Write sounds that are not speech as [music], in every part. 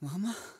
妈妈。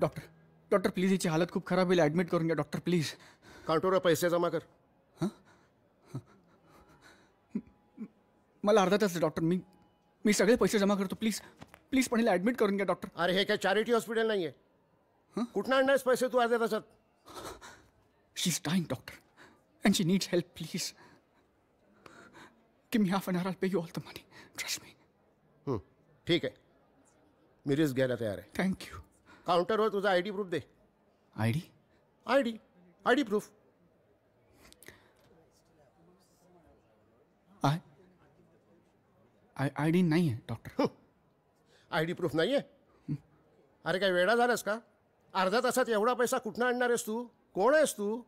doctor doctor please हिची हालत खूप खराब होईल. ॲडमिट करून घ्या डॉक्टर प्लीज़ काउंटरवर पैसे जमा कर. मला अर्धा तास आहे, डॉक्टर. मी मी सगळे पैसे जमा करतो. प्लीज़ प्लीज़ पण हिला ॲडमिट करून घ्या डॉक्टर. अरे हे काय चॅरिटी हॉस्पिटल नाहीये? कुठनं आणणारस पैसे तू अर्ध्या तासात? She is dying doctor and she needs help please give me half an hour pay you all the money trust me हं, ठीक आहे. मी रिस्क घ्यायला तयार आहे. थँक्यू काउंटरवर तुझा I D proof they. I D? I D. I D proof. I? I I D नाही आहे डॉक्टर आय डी प्रूफ नाही आहे अरे काय वेळा झालास का? अर्ध्या तासात एवढा पैसा कुठनं आणणार आहेस तू? कोण आहेस तू?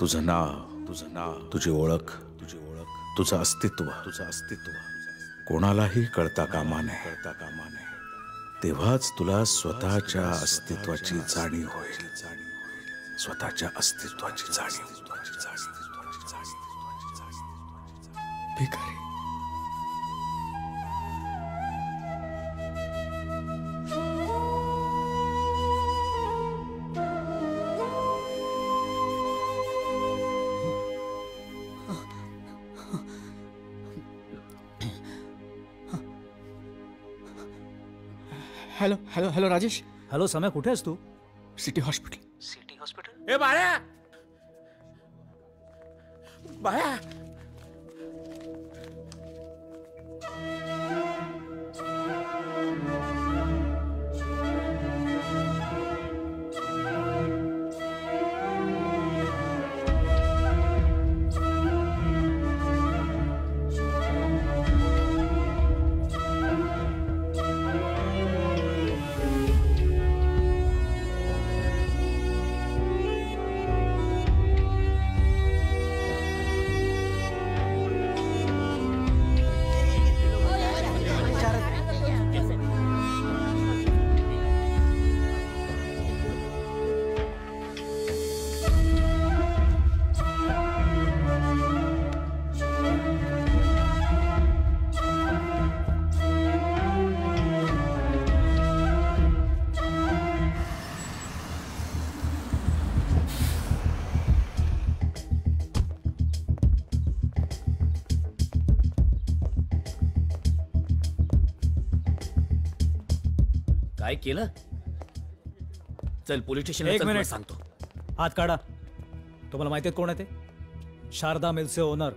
तुझं नाव तुझं नाव तुझी ओळख तुझी ओळख तुझं अस्तित्व तुझं अस्तित्व. कोणालाही कळता कामा नये. कळता कामा नये. तेव्हाच तुला स्वतःच्या अस्तित्वाची जाणीव होईल. स्वतःच्या अस्तित्वाची जाणीव. भिकारी. Hello hello hello Rajesh hello Samya कुठे आहेस तू? सिटी हॉस्पिटल सिटी हॉस्पिटल ए बाळ्या! बाळ्या! काय केलं? चल पोलीस स्टेशनला एक चल, तुला मिनिट सांगतो. हात काढा. तुम्हाला माहिती आहेत कोण आहे ते? शारदा मिल्सचे ओनर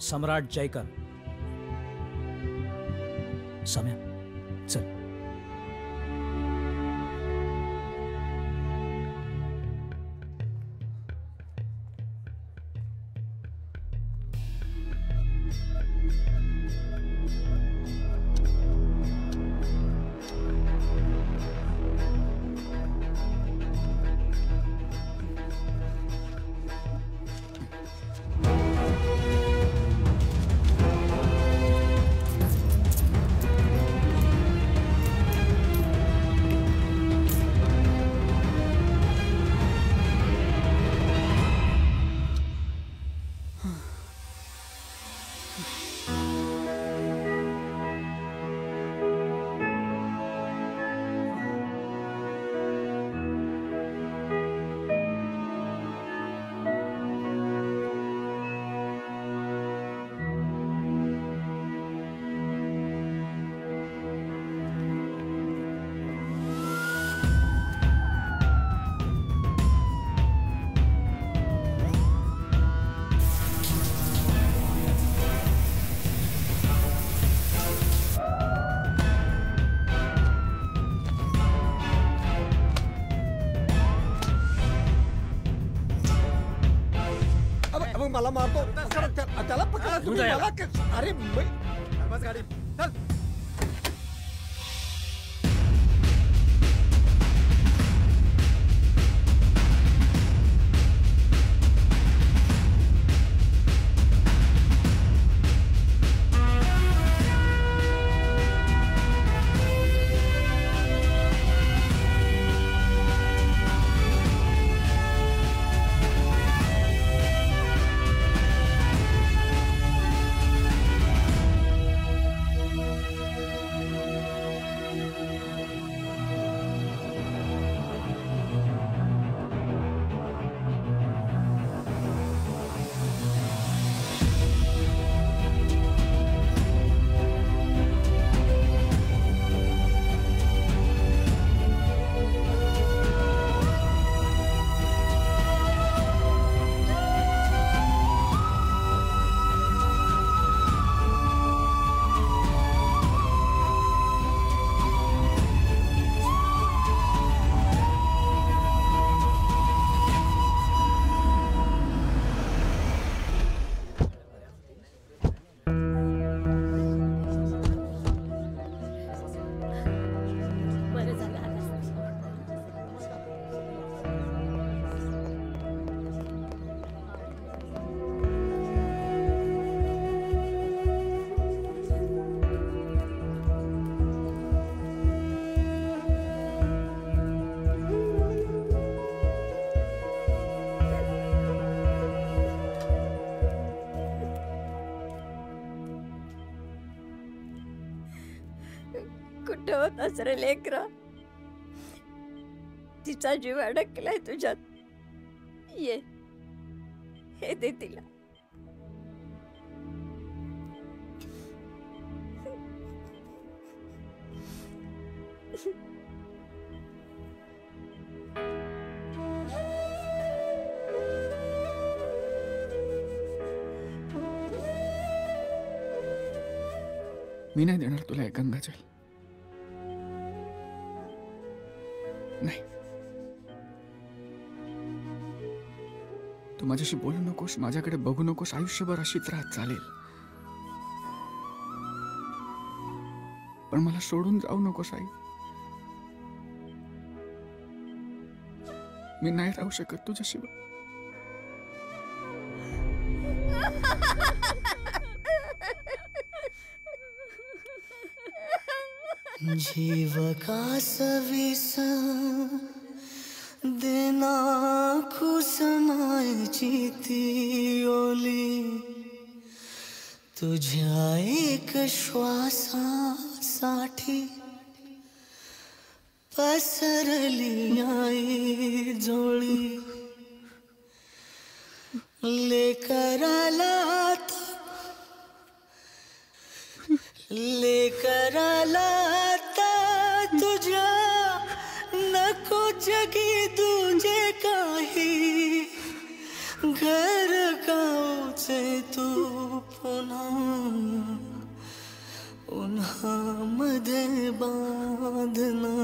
सम्राट जयकर. सम्या. मारतो. त्याला पकडा. अरे मै- बस गाडी चल. ठेवत असरे लेकरा. तिचा जीव अडकलाय तुझ्यात. ये. हे दे तिला. मी नाही देणार तुला एक गंगाजल. नाही. तू माझ्याशी बोलू नकोस माझ्याकडे बघू नकोस आयुष्यभर अशीच राहत चालेल. पण मला सोडून जाऊ नकोस आई. मी नाही राहू शकत तुझ्याशिवाय. [laughs] जीव का सविस? देना कुसमायची ती ओली। तुझ्या एक श्वासासाठी पसरली आई जोळी लेकराला आता लेकराला नको जगी तुझे काही? घर गावचे तू पुन्हा। उन्हामध्ये बांधना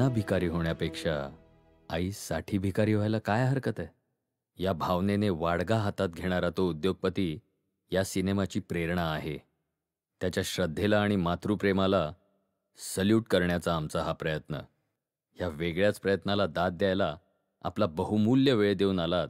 त्यांना भिकारी होण्यापेक्षा आई साठी भिकारी व्हायला काय हरकत आहे? या भावनेने वाडगा हातात घेणारा तो उद्योगपती या सिनेमाची प्रेरणा आहे. त्याच्या श्रद्धेला आणि मातृप्रेमाला सल्यूट करण्याचा आमचा हा प्रयत्न. ह्या वेगळ्याच प्रयत्नाला दाद द्यायला आपला बहुमूल्य वेळ देऊन आलात